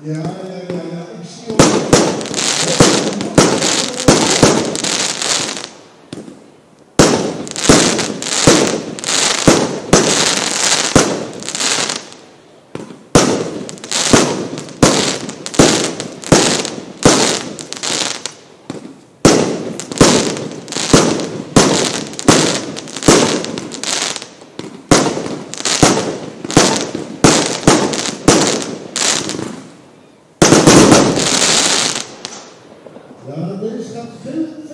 Ja, ja, ja, ja. Ja, der ist hat 5,